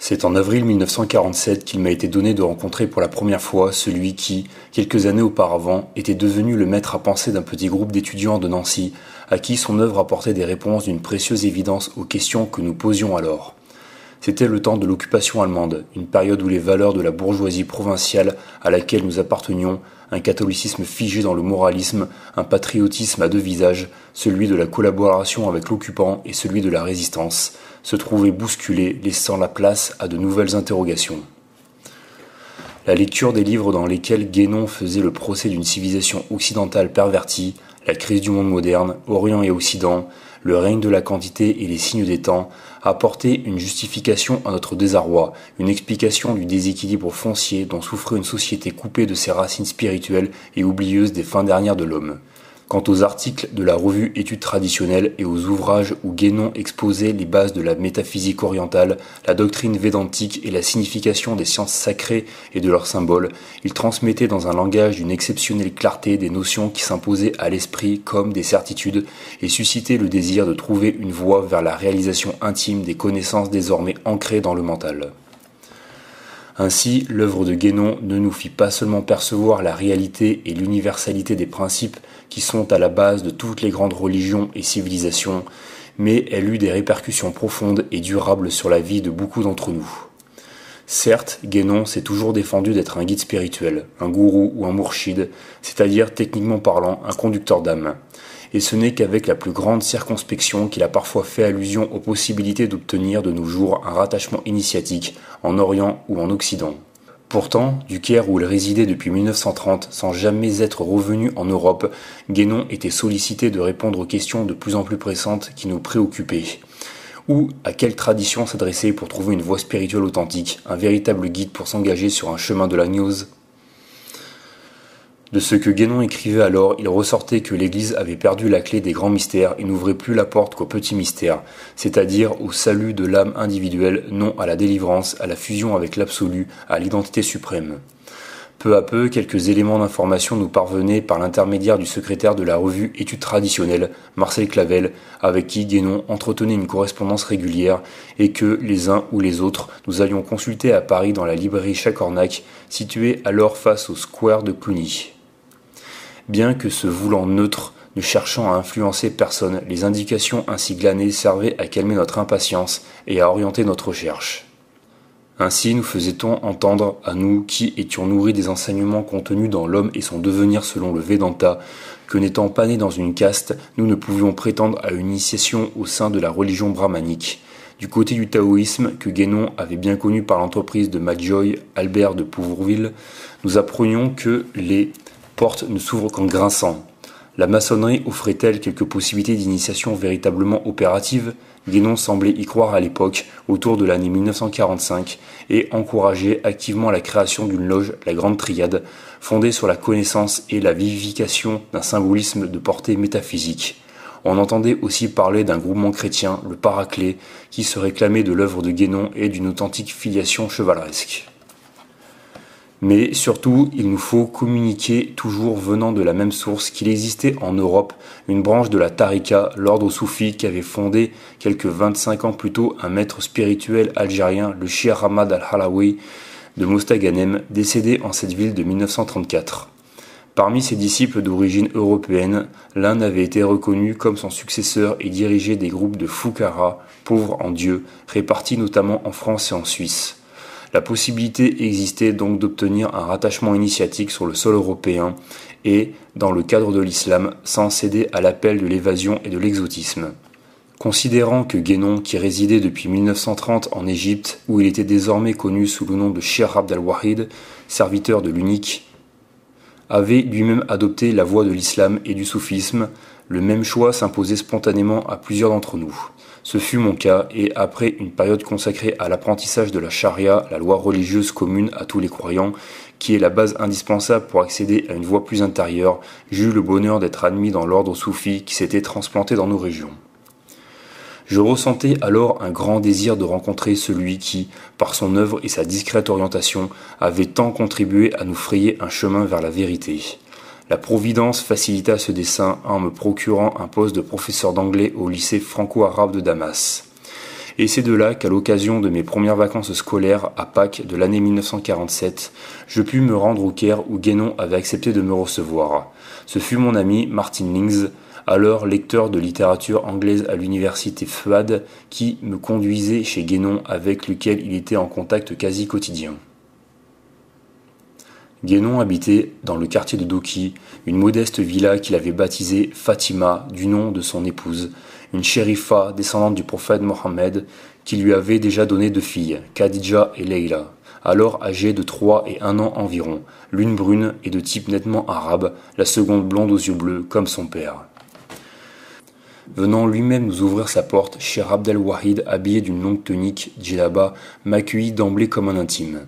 C'est en avril 1947 qu'il m'a été donné de rencontrer pour la première fois celui qui, quelques années auparavant, était devenu le maître à penser d'un petit groupe d'étudiants de Nancy, à qui son œuvre apportait des réponses d'une précieuse évidence aux questions que nous posions alors. C'était le temps de l'occupation allemande, une période où les valeurs de la bourgeoisie provinciale à laquelle nous appartenions, un catholicisme figé dans le moralisme, un patriotisme à deux visages, celui de la collaboration avec l'occupant et celui de la résistance, se trouvait bousculé, laissant la place à de nouvelles interrogations. La lecture des livres dans lesquels Guénon faisait le procès d'une civilisation occidentale pervertie, la crise du monde moderne, Orient et Occident, le règne de la quantité et les signes des temps, apporté une justification à notre désarroi, une explication du déséquilibre foncier dont souffrait une société coupée de ses racines spirituelles et oublieuse des fins dernières de l'homme. Quant aux articles de la revue Études traditionnelles et aux ouvrages où Guénon exposait les bases de la métaphysique orientale, la doctrine védantique et la signification des sciences sacrées et de leurs symboles, il transmettait dans un langage d'une exceptionnelle clarté des notions qui s'imposaient à l'esprit comme des certitudes et suscitaient le désir de trouver une voie vers la réalisation intime des connaissances désormais ancrées dans le mental. Ainsi, l'œuvre de Guénon ne nous fit pas seulement percevoir la réalité et l'universalité des principes qui sont à la base de toutes les grandes religions et civilisations, mais elle eut des répercussions profondes et durables sur la vie de beaucoup d'entre nous. Certes, Guénon s'est toujours défendu d'être un guide spirituel, un gourou ou un mourchide, c'est-à-dire techniquement parlant un conducteur d'âme et ce n'est qu'avec la plus grande circonspection qu'il a parfois fait allusion aux possibilités d'obtenir de nos jours un rattachement initiatique en Orient ou en Occident. Pourtant, du Caire où il résidait depuis 1930 sans jamais être revenu en Europe, Guénon était sollicité de répondre aux questions de plus en plus pressantes qui nous préoccupaient. Où, à quelle tradition s'adresser pour trouver une voie spirituelle authentique, un véritable guide pour s'engager sur un chemin de la gnose? De ce que Guénon écrivait alors, il ressortait que l'Église avait perdu la clé des grands mystères et n'ouvrait plus la porte qu'aux petits mystères, c'est-à-dire au salut de l'âme individuelle, non à la délivrance, à la fusion avec l'absolu, à l'identité suprême. Peu à peu, quelques éléments d'information nous parvenaient par l'intermédiaire du secrétaire de la revue Études traditionnelles, Marcel Clavel, avec qui Guénon entretenait une correspondance régulière et que, les uns ou les autres, nous allions consulter à Paris dans la librairie Chacornac, située alors face au square de Cluny bien que se voulant neutre, ne cherchant à influencer personne, les indications ainsi glanées servaient à calmer notre impatience et à orienter notre recherche. Ainsi nous faisait-on entendre, à nous qui étions nourris des enseignements contenus dans l'homme et son devenir selon le Vedanta, que n'étant pas nés dans une caste, nous ne pouvions prétendre à une initiation au sein de la religion brahmanique. Du côté du taoïsme, que Guénon avait bien connu par l'entreprise de Madjoy, Albert de Pouvourville, nous apprenions que les porte ne s'ouvre qu'en grinçant. La maçonnerie offrait-elle quelques possibilités d'initiation véritablement opératives? Guénon semblait y croire à l'époque, autour de l'année 1945, et encourageait activement la création d'une loge, la Grande Triade, fondée sur la connaissance et la vivification d'un symbolisme de portée métaphysique. On entendait aussi parler d'un groupement chrétien, le Paraclet, qui se réclamait de l'œuvre de Guénon et d'une authentique filiation chevaleresque. Mais surtout, il nous faut communiquer toujours venant de la même source qu'il existait en Europe une branche de la Tariqa, l'ordre soufi qui avait fondé quelques 25 ans plus tôt un maître spirituel algérien, le Shia Hamad al-Halawi de Mostaganem, décédé en cette ville de 1934. Parmi ses disciples d'origine européenne, l'un avait été reconnu comme son successeur et dirigeait des groupes de Fukara, pauvres en Dieu, répartis notamment en France et en Suisse. La possibilité existait donc d'obtenir un rattachement initiatique sur le sol européen et, dans le cadre de l'islam, sans céder à l'appel de l'évasion et de l'exotisme. Considérant que Guénon, qui résidait depuis 1930 en Égypte, où il était désormais connu sous le nom de Shir Abd al-Wahid, serviteur de l'unique, avait lui-même adopté la voie de l'islam et du soufisme, le même choix s'imposait spontanément à plusieurs d'entre nous. Ce fut mon cas, et après une période consacrée à l'apprentissage de la charia, la loi religieuse commune à tous les croyants, qui est la base indispensable pour accéder à une voie plus intérieure, j'eus le bonheur d'être admis dans l'ordre soufi qui s'était transplanté dans nos régions. Je ressentais alors un grand désir de rencontrer celui qui, par son œuvre et sa discrète orientation, avait tant contribué à nous frayer un chemin vers la vérité. La Providence facilita ce dessin en me procurant un poste de professeur d'anglais au lycée franco-arabe de Damas. Et c'est de là qu'à l'occasion de mes premières vacances scolaires à Pâques de l'année 1947, je pus me rendre au Caire où Guénon avait accepté de me recevoir. Ce fut mon ami Martin Lings, alors lecteur de littérature anglaise à l'université Fuad, qui me conduisait chez Guénon avec lequel il était en contact quasi quotidien. Guénon habitait dans le quartier de Doki, une modeste villa qu'il avait baptisée Fatima du nom de son épouse, une shérifa descendante du prophète Mohammed qui lui avait déjà donné deux filles, Khadija et Leila, alors âgées de trois et un an environ, l'une brune et de type nettement arabe, la seconde blonde aux yeux bleus comme son père. Venant lui-même nous ouvrir sa porte, cher Abdel Wahid, habillé d'une longue tunique djellaba, m'accueillit d'emblée comme un intime.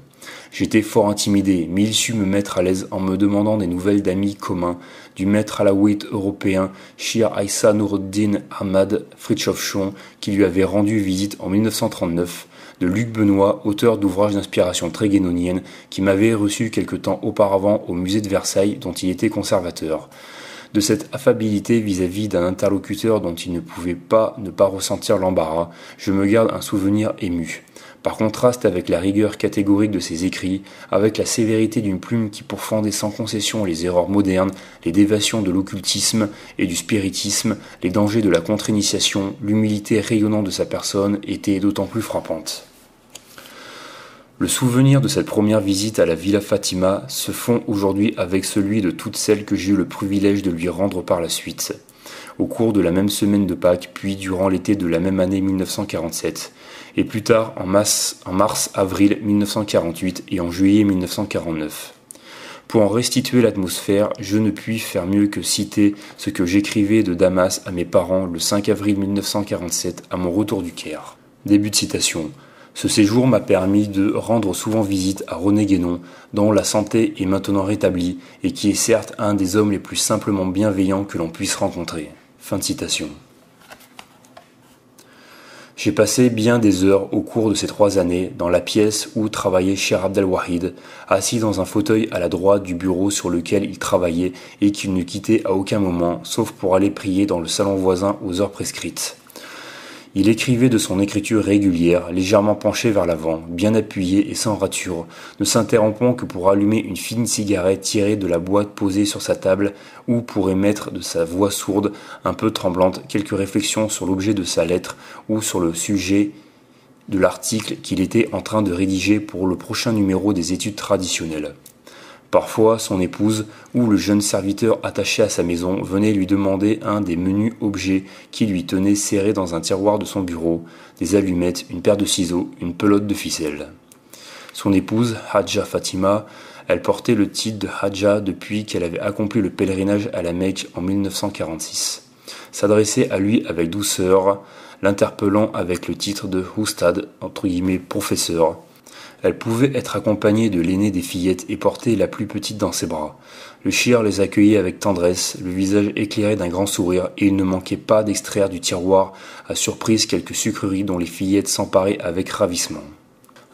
J'étais fort intimidé, mais il sut me mettre à l'aise en me demandant des nouvelles d'amis communs, du maître alawite européen Shir Aïssa Nouruddin Ahmad Fritjof qui lui avait rendu visite en 1939, de Luc Benoît, auteur d'ouvrages d'inspiration très guénonienne, qui m'avait reçu quelque temps auparavant au musée de Versailles dont il était conservateur. De cette affabilité vis-à-vis d'un interlocuteur dont il ne pouvait pas ne pas ressentir l'embarras, je me garde un souvenir ému par contraste avec la rigueur catégorique de ses écrits, avec la sévérité d'une plume qui pourfendait sans concession les erreurs modernes, les dévations de l'occultisme et du spiritisme, les dangers de la contre-initiation, l'humilité rayonnante de sa personne était d'autant plus frappante. Le souvenir de cette première visite à la Villa Fatima se fond aujourd'hui avec celui de toutes celles que j'ai eu le privilège de lui rendre par la suite au cours de la même semaine de Pâques, puis durant l'été de la même année 1947, et plus tard en mars-avril 1948 et en juillet 1949. Pour en restituer l'atmosphère, je ne puis faire mieux que citer ce que j'écrivais de Damas à mes parents le 5 avril 1947 à mon retour du Caire. Début de citation. Ce séjour m'a permis de rendre souvent visite à René Guénon, dont la santé est maintenant rétablie et qui est certes un des hommes les plus simplement bienveillants que l'on puisse rencontrer. Fin de citation. J'ai passé bien des heures au cours de ces trois années dans la pièce où travaillait Cher Abdelwahid, assis dans un fauteuil à la droite du bureau sur lequel il travaillait et qu'il ne quittait à aucun moment, sauf pour aller prier dans le salon voisin aux heures prescrites. Il écrivait de son écriture régulière, légèrement penché vers l'avant, bien appuyé et sans rature, ne s'interrompant que pour allumer une fine cigarette tirée de la boîte posée sur sa table ou pour émettre de sa voix sourde, un peu tremblante, quelques réflexions sur l'objet de sa lettre ou sur le sujet de l'article qu'il était en train de rédiger pour le prochain numéro des études traditionnelles. Parfois, son épouse ou le jeune serviteur attaché à sa maison venait lui demander un des menus objets qui lui tenait serré dans un tiroir de son bureau, des allumettes, une paire de ciseaux, une pelote de ficelle. Son épouse, Hadja Fatima, elle portait le titre de Hadja depuis qu'elle avait accompli le pèlerinage à la Mecque en 1946. S'adressait à lui avec douceur, l'interpellant avec le titre de Houstad, entre guillemets professeur, elle pouvait être accompagnée de l'aînée des fillettes et porter la plus petite dans ses bras. Le chien les accueillait avec tendresse, le visage éclairé d'un grand sourire, et il ne manquait pas d'extraire du tiroir à surprise quelques sucreries dont les fillettes s'emparaient avec ravissement.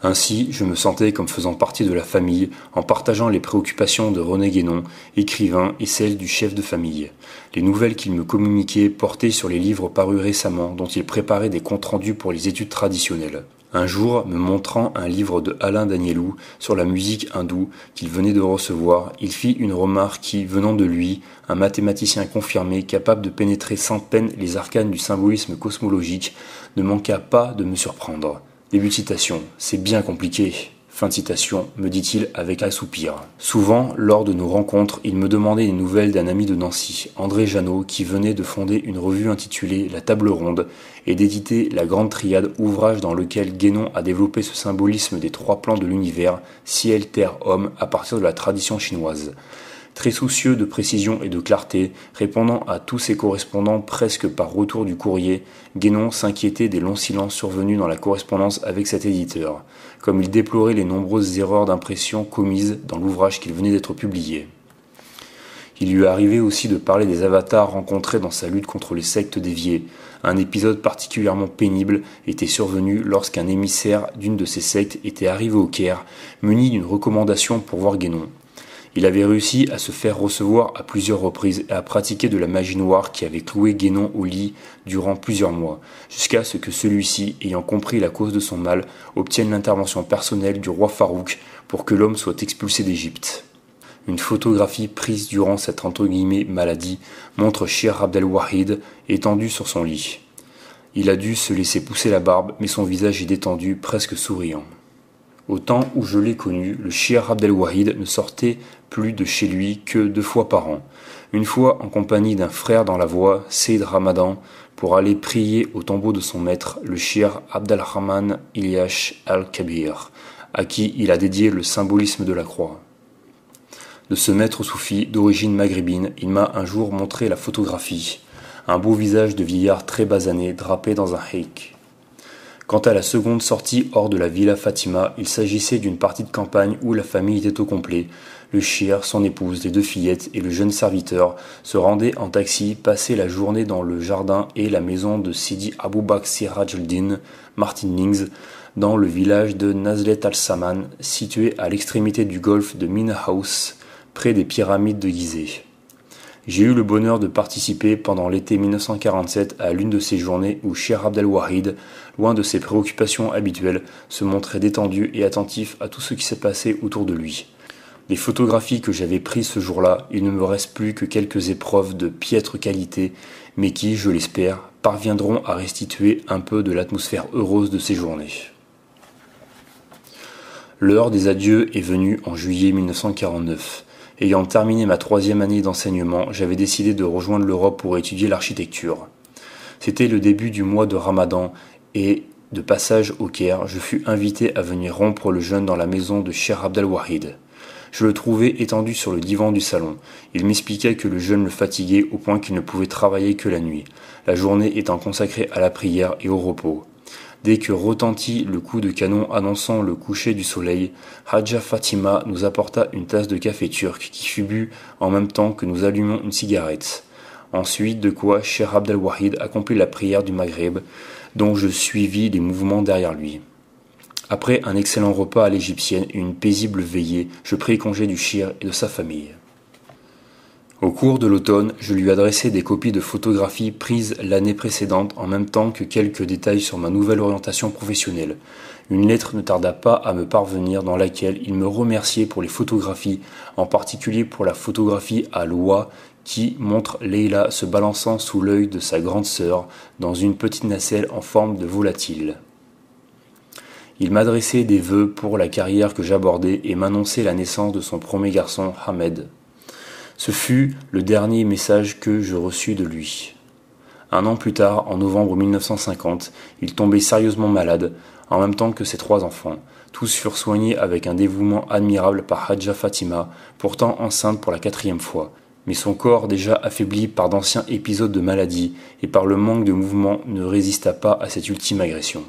Ainsi, je me sentais comme faisant partie de la famille, en partageant les préoccupations de René Guénon, écrivain, et celles du chef de famille. Les nouvelles qu'il me communiquait portaient sur les livres parus récemment, dont il préparait des comptes rendus pour les études traditionnelles. Un jour, me montrant un livre de Alain Danielou sur la musique hindoue qu'il venait de recevoir, il fit une remarque qui, venant de lui, un mathématicien confirmé, capable de pénétrer sans peine les arcanes du symbolisme cosmologique, ne manqua pas de me surprendre. Début de citation. C'est bien compliqué. Fin de citation, me dit-il avec un soupir. Souvent, lors de nos rencontres, il me demandait des nouvelles d'un ami de Nancy, André Jeannot, qui venait de fonder une revue intitulée La Table Ronde et d'éditer La Grande Triade, ouvrage dans lequel Guénon a développé ce symbolisme des trois plans de l'univers, ciel, terre, homme, à partir de la tradition chinoise. Très soucieux de précision et de clarté, répondant à tous ses correspondants presque par retour du courrier, Guénon s'inquiétait des longs silences survenus dans la correspondance avec cet éditeur, comme il déplorait les nombreuses erreurs d'impression commises dans l'ouvrage qu'il venait d'être publié. Il lui arrivait aussi de parler des avatars rencontrés dans sa lutte contre les sectes déviées. Un épisode particulièrement pénible était survenu lorsqu'un émissaire d'une de ces sectes était arrivé au Caire, muni d'une recommandation pour voir Guénon. Il avait réussi à se faire recevoir à plusieurs reprises et à pratiquer de la magie noire qui avait cloué Guénon au lit durant plusieurs mois, jusqu'à ce que celui-ci, ayant compris la cause de son mal, obtienne l'intervention personnelle du roi Farouk pour que l'homme soit expulsé d'Égypte. Une photographie prise durant cette entre guillemets maladie montre Shir Abdel Wahid étendu sur son lit. Il a dû se laisser pousser la barbe, mais son visage est détendu, presque souriant. Au temps où je l'ai connu, le Shir Abdel Wahid ne sortait plus de chez lui que deux fois par an. Une fois en compagnie d'un frère dans la voie, Seyd Ramadan, pour aller prier au tombeau de son maître, le Shir Abdelrahman Ilyash al-Kabir, à qui il a dédié le symbolisme de la croix de ce maître soufi d'origine maghrébine, il m'a un jour montré la photographie, un beau visage de vieillard très basané drapé dans un haïk. Quant à la seconde sortie hors de la villa Fatima, il s'agissait d'une partie de campagne où la famille était au complet. Le chir, son épouse, les deux fillettes et le jeune serviteur se rendaient en taxi, passaient la journée dans le jardin et la maison de Sidi Aboubak Siraj al-Din, Martin Lings, dans le village de Nazlet al-Saman, situé à l'extrémité du golfe de Mina House, près des pyramides de Gizeh. J'ai eu le bonheur de participer pendant l'été 1947 à l'une de ces journées où Cher Abdel Wahid, loin de ses préoccupations habituelles, se montrait détendu et attentif à tout ce qui s'est passé autour de lui. Les photographies que j'avais prises ce jour-là, il ne me reste plus que quelques épreuves de piètre qualité, mais qui, je l'espère, parviendront à restituer un peu de l'atmosphère heureuse de ces journées. L'heure des adieux est venue en juillet 1949. Ayant terminé ma troisième année d'enseignement, j'avais décidé de rejoindre l'Europe pour étudier l'architecture. C'était le début du mois de Ramadan et, de passage au Caire, je fus invité à venir rompre le jeûne dans la maison de Cher Abdel Wahid. Je le trouvais étendu sur le divan du salon. Il m'expliquait que le jeûne le fatiguait au point qu'il ne pouvait travailler que la nuit, la journée étant consacrée à la prière et au repos. Dès que retentit le coup de canon annonçant le coucher du soleil, Hadja Fatima nous apporta une tasse de café turc qui fut bu en même temps que nous allumons une cigarette. Ensuite, de quoi Cher Abdel Wahid accomplit la prière du Maghreb, dont je suivis les mouvements derrière lui. Après un excellent repas à l'égyptienne et une paisible veillée, je pris congé du Shir et de sa famille. Au cours de l'automne, je lui adressai des copies de photographies prises l'année précédente en même temps que quelques détails sur ma nouvelle orientation professionnelle. Une lettre ne tarda pas à me parvenir dans laquelle il me remerciait pour les photographies, en particulier pour la photographie à l'oie qui montre Leila se balançant sous l'œil de sa grande sœur dans une petite nacelle en forme de volatile. Il m'adressait des vœux pour la carrière que j'abordais et m'annonçait la naissance de son premier garçon, Hamed. Ce fut le dernier message que je reçus de lui. Un an plus tard, en novembre 1950, il tombait sérieusement malade, en même temps que ses trois enfants. Tous furent soignés avec un dévouement admirable par Hadja Fatima, pourtant enceinte pour la quatrième fois. Mais son corps, déjà affaibli par d'anciens épisodes de maladie et par le manque de mouvement, ne résista pas à cette ultime agression.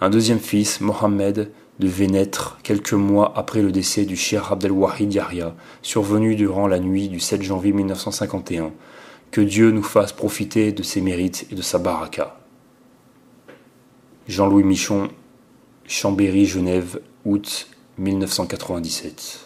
Un deuxième fils, Mohamed, devait naître quelques mois après le décès du Cher Abdelwahid Yahya, survenu durant la nuit du 7 janvier 1951. Que Dieu nous fasse profiter de ses mérites et de sa baraka. Jean-Louis Michon, Chambéry, Genève, août 1997.